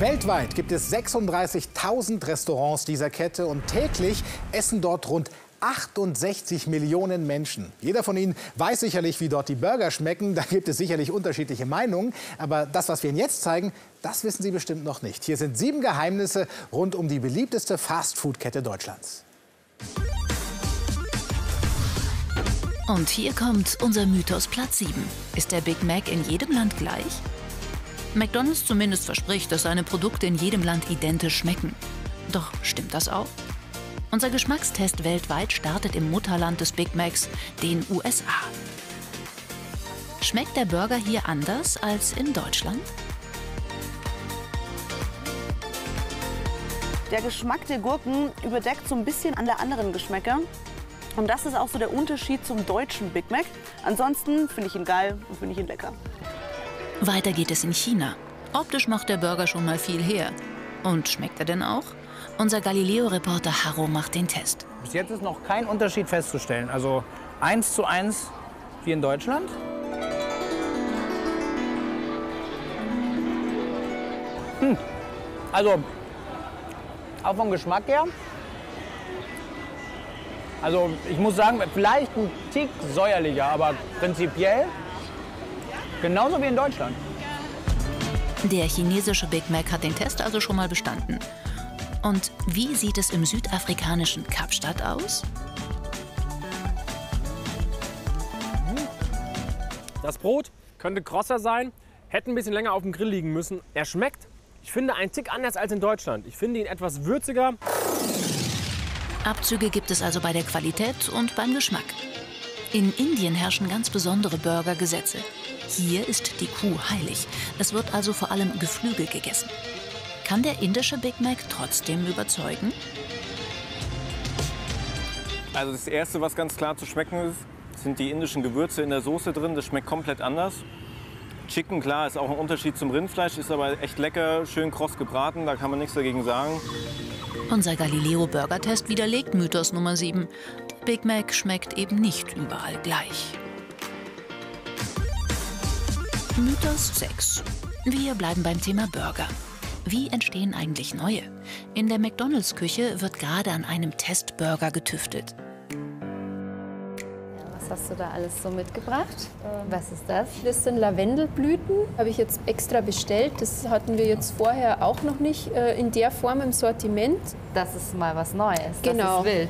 Weltweit gibt es 36.000 Restaurants dieser Kette und täglich essen dort rund 68 Millionen Menschen. Jeder von Ihnen weiß sicherlich, wie dort die Burger schmecken. Da gibt es sicherlich unterschiedliche Meinungen. Aber das, was wir Ihnen jetzt zeigen, das wissen Sie bestimmt noch nicht. Hier sind sieben Geheimnisse rund um die beliebteste Fastfood-Kette Deutschlands. Und hier kommt unser Mythos Platz 7. Ist der Big Mac in jedem Land gleich? McDonald's zumindest verspricht, dass seine Produkte in jedem Land identisch schmecken. Doch stimmt das auch? Unser Geschmackstest weltweit startet im Mutterland des Big Macs, den USA. Schmeckt der Burger hier anders als in Deutschland? Der Geschmack der Gurken überdeckt so ein bisschen alle anderen Geschmäcker. Und das ist auch so der Unterschied zum deutschen Big Mac. Ansonsten finde ich ihn geil und finde ich ihn lecker. Weiter geht es in China. Optisch macht der Burger schon mal viel her. Und schmeckt er denn auch? Unser Galileo-Reporter Harro macht den Test. Bis jetzt ist noch kein Unterschied festzustellen. Also eins zu eins wie in Deutschland. Hm. Also auch vom Geschmack her. Also ich muss sagen, vielleicht ein Tick säuerlicher, aber prinzipiell Genauso wie in Deutschland. Der chinesische Big Mac hat den Test also schon mal bestanden. Und wie sieht es im südafrikanischen Kapstadt aus? Das Brot könnte krosser sein, hätte ein bisschen länger auf dem Grill liegen müssen. Er schmeckt, ich finde, ein Tick anders als in Deutschland. Ich finde ihn etwas würziger. Abzüge gibt es also bei der Qualität und beim Geschmack. In Indien herrschen ganz besondere Burgergesetze. Hier ist die Kuh heilig. Es wird also vor allem Geflügel gegessen. Kann der indische Big Mac trotzdem überzeugen? Also das Erste, was ganz klar zu schmecken ist, sind die indischen Gewürze in der Soße drin. Das schmeckt komplett anders. Chicken, klar, ist auch ein Unterschied zum Rindfleisch, ist aber echt lecker, schön kross gebraten, da kann man nichts dagegen sagen. Unser Galileo-Burger-Test widerlegt Mythos Nummer 7. Big Mac schmeckt eben nicht überall gleich. Mythos 6. Wir bleiben beim Thema Burger. Wie entstehen eigentlich neue? In der McDonalds-Küche wird gerade an einem Testburger getüftelt. Was hast du da alles so mitgebracht? Was ist das? Das sind Lavendelblüten. Habe ich jetzt extra bestellt. Das hatten wir jetzt vorher auch noch nicht äh, in der Form im Sortiment. Das ist mal was Neues. Genau. Das ist wild.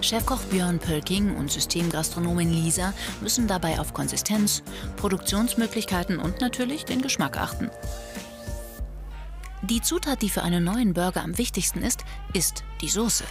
Chefkoch Björn Pölking und Systemgastronomin Lisa müssen dabei auf Konsistenz, Produktionsmöglichkeiten und natürlich den Geschmack achten. Die Zutat, die für einen neuen Burger am wichtigsten ist, ist die Soße.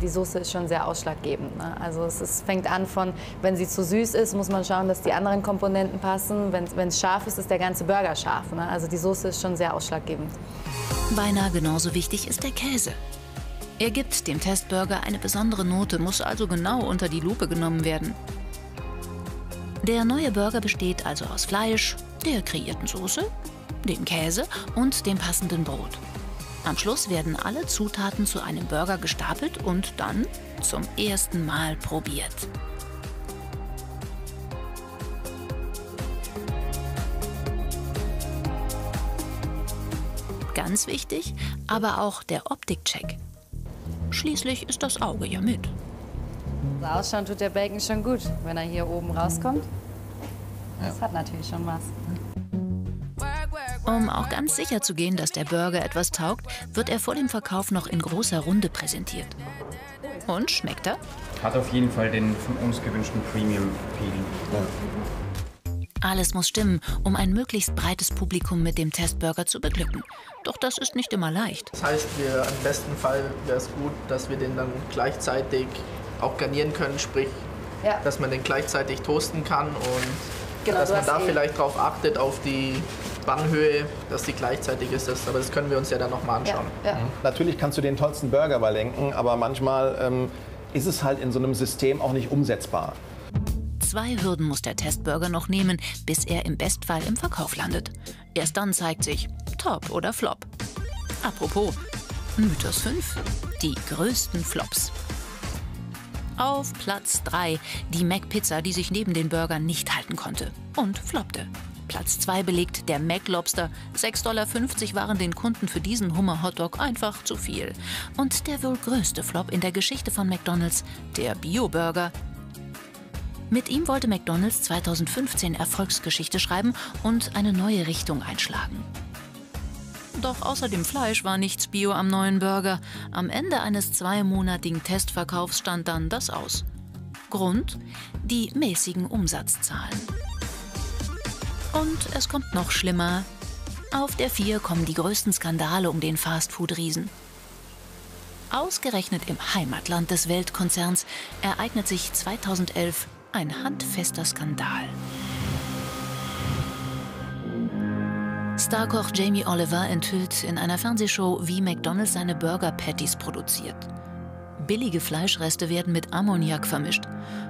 Die Soße ist schon sehr ausschlaggebend. Ne? Also es ist, fängt an von, wenn sie zu süß ist, muss man schauen, dass die anderen Komponenten passen. Wenn es scharf ist, ist der ganze Burger scharf. Ne? Also die Soße ist schon sehr ausschlaggebend. Beinahe genauso wichtig ist der Käse. Er gibt dem Testburger eine besondere Note, muss also genau unter die Lupe genommen werden. Der neue Burger besteht also aus Fleisch, der kreierten Soße, dem Käse und dem passenden Brot. Am Schluss werden alle Zutaten zu einem Burger gestapelt und dann zum ersten Mal probiert. Ganz wichtig, aber auch der Optikcheck. Schließlich ist das Auge ja mit. Ausschauen tut der Bacon schon gut, wenn er hier oben rauskommt. Das hat natürlich schon was. Um auch ganz sicher zu gehen, dass der Burger etwas taugt, wird er vor dem Verkauf noch in großer Runde präsentiert. Und schmeckt er? Hat auf jeden Fall den von uns gewünschten Premium-Pegel. Alles muss stimmen, um ein möglichst breites Publikum mit dem Testburger zu beglücken. Doch das ist nicht immer leicht. Das heißt, wir, im besten Fall wäre es gut, dass wir den dann gleichzeitig auch garnieren können, sprich, Ja. dass man den gleichzeitig toasten kann und Genau, dass man da eh- vielleicht darauf achtet, auf die Bannhöhe, dass die gleichzeitig ist. Das, aber das können wir uns ja dann nochmal anschauen. Ja. Natürlich kannst du den tollsten Burger überlenken, aber manchmal ähm, ist es halt in so einem System auch nicht umsetzbar. Zwei Hürden muss der Testburger noch nehmen, bis er im Bestfall im Verkauf landet. Erst dann zeigt sich, top oder flop. Apropos, Mythos 5, die größten Flops. Auf Platz 3 die McPizza, die sich neben den Burgern nicht halten konnte und floppte. Platz 2 belegt der McLobster. 6,50 Dollar waren den Kunden für diesen Hummer-Hotdog einfach zu viel. Und der wohl größte Flop in der Geschichte von McDonald's, der Bio-Burger. Mit ihm wollte McDonald's 2015 Erfolgsgeschichte schreiben und eine neue Richtung einschlagen. Doch außer dem Fleisch war nichts Bio am neuen Burger. Am Ende eines zweimonatigen Testverkaufs stand dann das aus. Grund? Die mäßigen Umsatzzahlen. Und es kommt noch schlimmer. Auf der 4 kommen die größten Skandale um den Fastfood-Riesen. Ausgerechnet im Heimatland des Weltkonzerns ereignet sich 2011 ein handfester Skandal. Starkoch Jamie Oliver enthüllt in einer Fernsehshow, wie McDonald's seine Burger Patties produziert. Billige Fleischreste werden mit Ammoniak vermischt.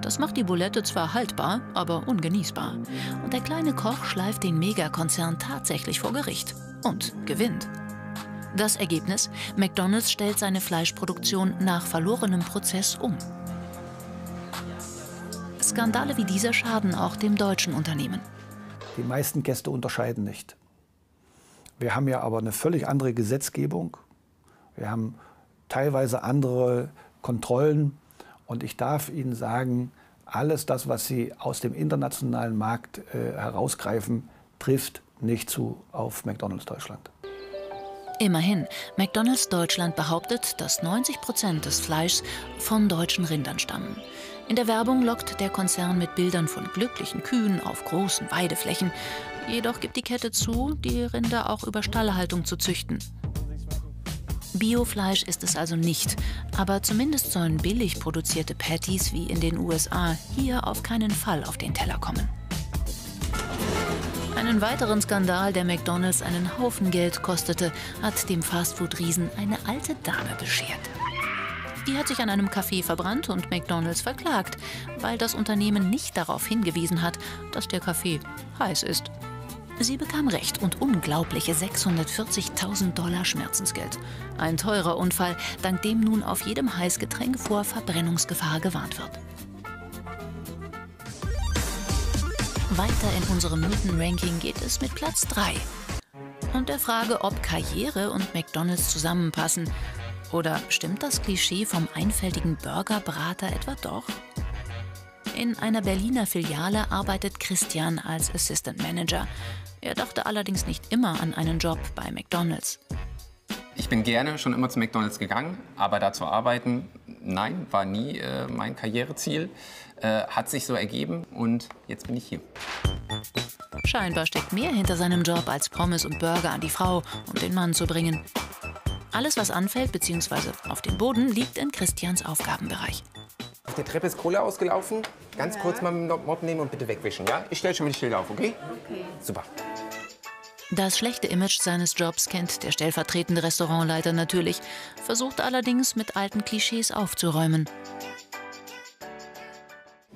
Das macht die Bulette zwar haltbar, aber ungenießbar. Und der kleine Koch schleift den Megakonzern tatsächlich vor Gericht und gewinnt. Das Ergebnis? McDonald's stellt seine Fleischproduktion nach verlorenem Prozess um. Skandale wie dieser schaden auch dem deutschen Unternehmen. Die meisten Gäste unterscheiden nicht. Wir haben ja aber eine völlig andere Gesetzgebung. Wir haben teilweise andere Kontrollen. Und ich darf Ihnen sagen, alles das, was Sie aus dem internationalen Markt äh, herausgreifen, trifft nicht zu auf McDonald's Deutschland. Immerhin, McDonald's Deutschland behauptet, dass 90 Prozent des Fleischs von deutschen Rindern stammen. In der Werbung lockt der Konzern mit Bildern von glücklichen Kühen auf großen Weideflächen. Jedoch gibt die Kette zu, die Rinder auch über Stallhaltung zu züchten. Biofleisch ist es also nicht, aber zumindest sollen billig produzierte Patties wie in den USA hier auf keinen Fall auf den Teller kommen. Einen weiteren Skandal, der McDonald's einen Haufen Geld kostete, hat dem Fastfood-Riesen eine alte Dame beschert. Die hat sich an einem Café verbrannt und McDonald's verklagt, weil das Unternehmen nicht darauf hingewiesen hat, dass der Kaffee heiß ist. Sie bekam Recht und unglaubliche 640.000 Dollar Schmerzensgeld. Ein teurer Unfall, dank dem nun auf jedem Heißgetränk vor Verbrennungsgefahr gewarnt wird. Weiter in unserem Mythen-Ranking geht es mit Platz 3. Und der Frage, ob Karriere und McDonalds zusammenpassen, oder stimmt das Klischee vom einfältigen Burgerbrater etwa doch? In einer Berliner Filiale arbeitet Christian als Assistant Manager. Er dachte allerdings nicht immer an einen Job bei McDonald's. Ich bin gerne schon immer zu McDonald's gegangen, aber da zu arbeiten, nein, war nie äh, mein Karriereziel. Äh, hat sich so ergeben und jetzt bin ich hier. Scheinbar steckt mehr hinter seinem Job, als Pommes und Burger an die Frau und den Mann zu bringen. Alles, was anfällt bzw. auf dem Boden, liegt in Christians Aufgabenbereich. Auf der Treppe ist Kohle ausgelaufen. Ganz ja. kurz mal mit dem Mob nehmen und bitte wegwischen, ja? Ich stelle schon mal die Schilder auf, okay? Okay. Super. Das schlechte Image seines Jobs kennt der stellvertretende Restaurantleiter natürlich, versucht allerdings mit alten Klischees aufzuräumen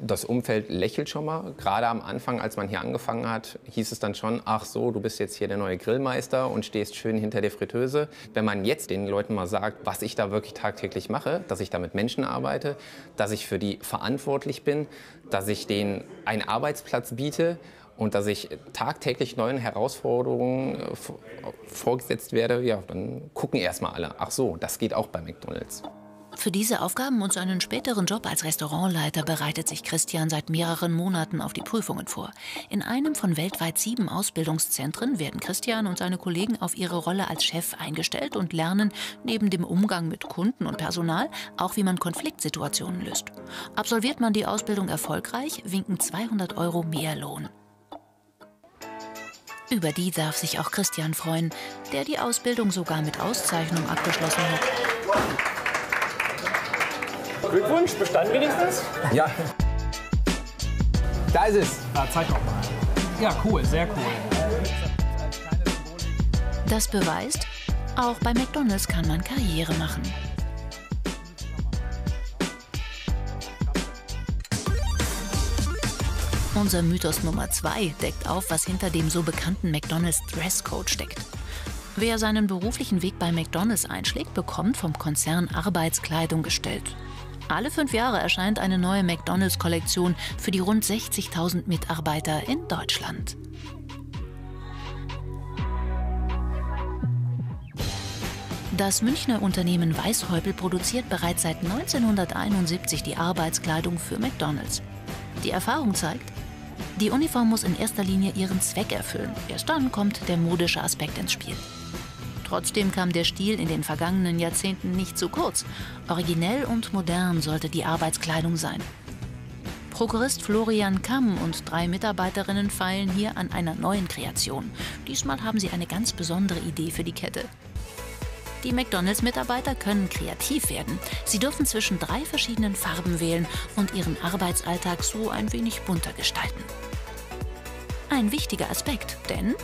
das Umfeld lächelt schon mal. Gerade am Anfang, als man hier angefangen hat, hieß es dann schon, ach so, du bist jetzt hier der neue Grillmeister und stehst schön hinter der Fritteuse. Wenn man jetzt den Leuten mal sagt, was ich da wirklich tagtäglich mache, dass ich da mit Menschen arbeite, dass ich für die verantwortlich bin, dass ich denen einen Arbeitsplatz biete und dass ich tagtäglich neuen Herausforderungen äh, vorgesetzt werde, ja, dann gucken erstmal alle, ach so, das geht auch bei McDonald's. Für diese Aufgaben und seinen späteren Job als Restaurantleiter bereitet sich Christian seit mehreren Monaten auf die Prüfungen vor. In einem von weltweit sieben Ausbildungszentren werden Christian und seine Kollegen auf ihre Rolle als Chef eingestellt und lernen neben dem Umgang mit Kunden und Personal auch, wie man Konfliktsituationen löst. Absolviert man die Ausbildung erfolgreich, winken 200 Euro mehr Lohn. Über die darf sich auch Christian freuen, der die Ausbildung sogar mit Auszeichnung abgeschlossen hat. Glückwunsch, Bestand wenigstens? Ja. Da ist es. Ah, zeig doch mal. Ja, cool, sehr cool. Das beweist, auch bei McDonald's kann man Karriere machen. Unser Mythos Nummer 2 deckt auf, was hinter dem so bekannten McDonald's Dresscode steckt. Wer seinen beruflichen Weg bei McDonald's einschlägt, bekommt vom Konzern Arbeitskleidung gestellt. Alle fünf Jahre erscheint eine neue McDonald's-Kollektion für die rund 60.000 Mitarbeiter in Deutschland. Das Münchner Unternehmen Weißhäupel produziert bereits seit 1971 die Arbeitskleidung für McDonald's. Die Erfahrung zeigt, die Uniform muss in erster Linie ihren Zweck erfüllen. Erst dann kommt der modische Aspekt ins Spiel. Trotzdem kam der Stil in den vergangenen Jahrzehnten nicht zu kurz. Originell und modern sollte die Arbeitskleidung sein. Prokurist Florian Kamm und drei Mitarbeiterinnen feilen hier an einer neuen Kreation. Diesmal haben sie eine ganz besondere Idee für die Kette. Die McDonalds-Mitarbeiter können kreativ werden. Sie dürfen zwischen drei verschiedenen Farben wählen und ihren Arbeitsalltag so ein wenig bunter gestalten. Ein wichtiger Aspekt, denn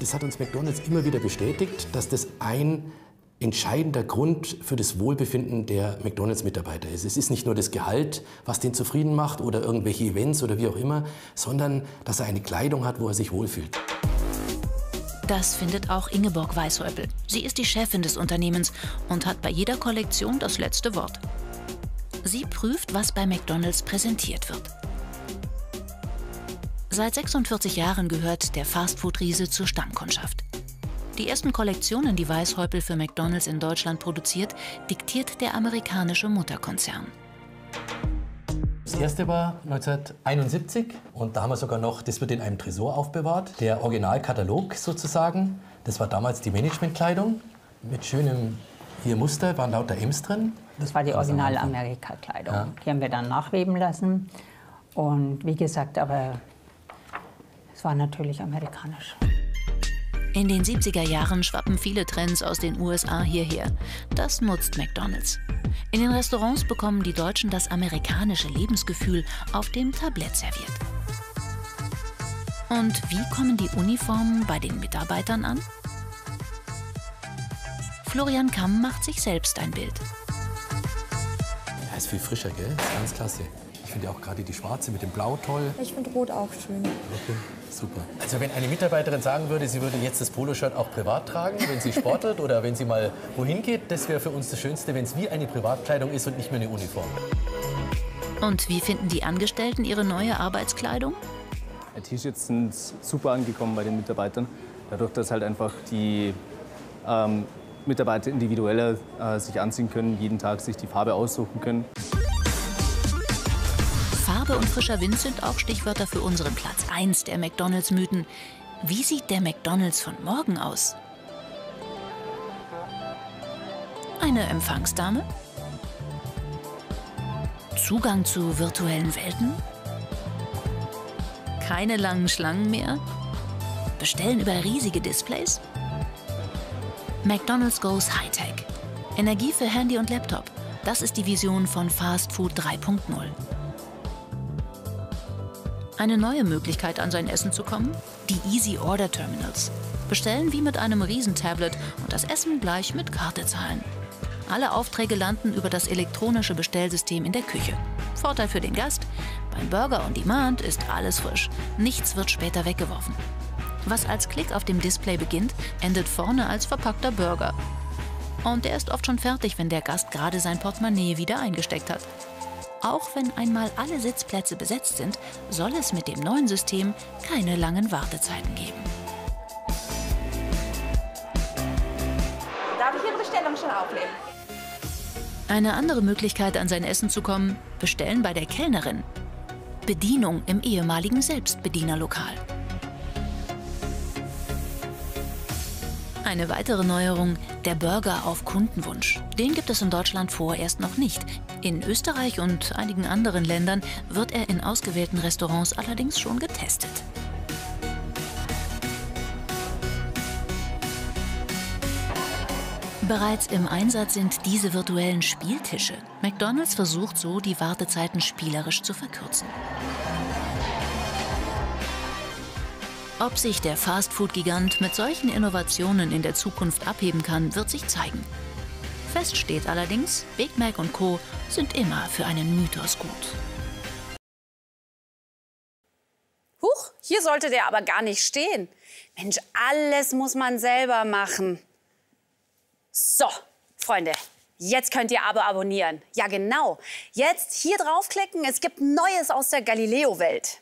das hat uns McDonald's immer wieder bestätigt, dass das ein entscheidender Grund für das Wohlbefinden der McDonald's-Mitarbeiter ist. Es ist nicht nur das Gehalt, was den zufrieden macht oder irgendwelche Events oder wie auch immer, sondern dass er eine Kleidung hat, wo er sich wohlfühlt. Das findet auch Ingeborg Weißhäupl. Sie ist die Chefin des Unternehmens und hat bei jeder Kollektion das letzte Wort. Sie prüft, was bei McDonald's präsentiert wird. Seit 46 Jahren gehört der Fastfood-Riese zur Stammkundschaft. Die ersten Kollektionen, die Weißhäupl für McDonald's in Deutschland produziert, diktiert der amerikanische Mutterkonzern. Das erste war 1971 und da haben wir sogar noch, das wird in einem Tresor aufbewahrt, der Originalkatalog sozusagen. Das war damals die Managementkleidung mit schönem hier Muster, waren lauter M's drin. Das war die Original-Amerika-Kleidung. Ja. Die haben wir dann nachweben lassen. Und wie gesagt, aber war natürlich amerikanisch. In den 70er Jahren schwappen viele Trends aus den USA hierher. Das nutzt McDonald's. In den Restaurants bekommen die Deutschen das amerikanische Lebensgefühl auf dem Tablett serviert. Und wie kommen die Uniformen bei den Mitarbeitern an? Florian Kamm macht sich selbst ein Bild. Ja, ist viel frischer, gell? Ganz klasse finde auch gerade die schwarze mit dem Blau toll. Ich finde Rot auch schön. Okay, super. Also wenn eine Mitarbeiterin sagen würde, sie würde jetzt das Poloshirt auch privat tragen, wenn sie sportelt oder wenn sie mal wohin geht, das wäre für uns das Schönste, wenn es wie eine Privatkleidung ist und nicht mehr eine Uniform. Und wie finden die Angestellten ihre neue Arbeitskleidung? T-Shirts sind super angekommen bei den Mitarbeitern. Dadurch, dass halt einfach die ähm, Mitarbeiter individueller äh, sich anziehen können, jeden Tag sich die Farbe aussuchen können. Farbe und frischer Wind sind auch Stichwörter für unseren Platz 1 der McDonalds-Mythen. Wie sieht der McDonalds von morgen aus? Eine Empfangsdame? Zugang zu virtuellen Welten? Keine langen Schlangen mehr? Bestellen über riesige Displays? McDonald's goes Hightech. Energie für Handy und Laptop. Das ist die Vision von Fast Food 3.0. Eine neue Möglichkeit, an sein Essen zu kommen? Die Easy Order Terminals. Bestellen wie mit einem Riesentablet und das Essen gleich mit Karte zahlen. Alle Aufträge landen über das elektronische Bestellsystem in der Küche. Vorteil für den Gast: Beim Burger on Demand ist alles frisch. Nichts wird später weggeworfen. Was als Klick auf dem Display beginnt, endet vorne als verpackter Burger. Und der ist oft schon fertig, wenn der Gast gerade sein Portemonnaie wieder eingesteckt hat. Auch wenn einmal alle Sitzplätze besetzt sind, soll es mit dem neuen System keine langen Wartezeiten geben. Darf ich Ihre Bestellung schon aufnehmen? Eine andere Möglichkeit, an sein Essen zu kommen, bestellen bei der Kellnerin. Bedienung im ehemaligen Selbstbedienerlokal. Eine weitere Neuerung, der Burger auf Kundenwunsch. Den gibt es in Deutschland vorerst noch nicht. In Österreich und einigen anderen Ländern wird er in ausgewählten Restaurants allerdings schon getestet. Bereits im Einsatz sind diese virtuellen Spieltische. McDonald's versucht so, die Wartezeiten spielerisch zu verkürzen. Ob sich der Fastfood-Gigant mit solchen Innovationen in der Zukunft abheben kann, wird sich zeigen. Fest steht allerdings, Big Mac und Co. sind immer für einen Mythos gut. Huch, hier sollte der aber gar nicht stehen. Mensch, alles muss man selber machen. So, Freunde, jetzt könnt ihr aber abonnieren. Ja, genau. Jetzt hier draufklicken, es gibt Neues aus der Galileo-Welt.